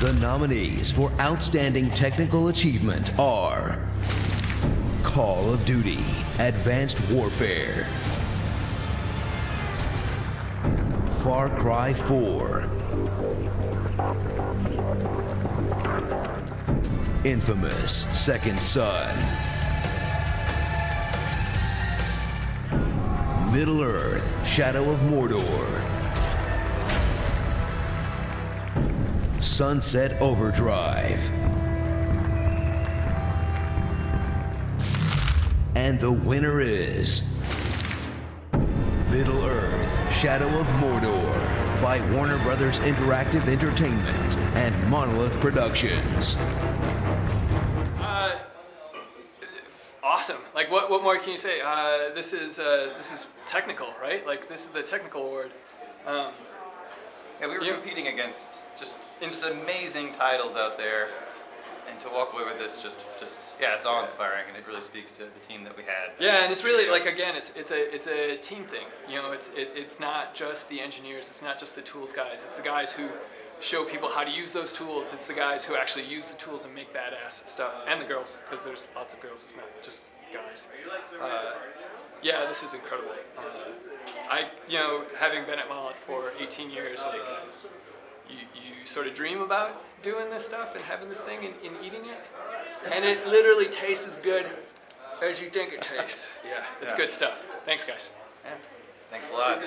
The nominees for Outstanding Technical Achievement are Call of Duty Advanced Warfare, Far Cry 4, Infamous Second Son, Middle Earth Shadow of Mordor. Sunset Overdrive. And the winner is Middle Earth Shadow of Mordor by Warner Brothers Interactive Entertainment and Monolith Productions. Uh, awesome. Like, what, what more can you say? Uh, this is uh, this is technical, right? Like, this is the technical award. Um, Yeah, we were Yeah. competing against just just amazing titles out there, and to walk away with this just just yeah, it's awe inspiring, and it really speaks to the team that we had. yeah, and it's really like again, it's it's a it's a team thing. You know, it's it, it's not just the engineers, it's not just the tools guys. It's the guys who show people how to use those tools. It's the guys who actually use the tools and make badass stuff, and the girls, because there's lots of girls. It's not just guys. Uh, yeah, this is incredible. Uh, I, you know, having been at Monolith for 18 years, like, you, you sort of dream about doing this stuff and having this thing and, and eating it, and it literally tastes as good as you think it tastes. Yeah, it's Yeah. good stuff. Thanks, guys. Yeah. Thanks a lot.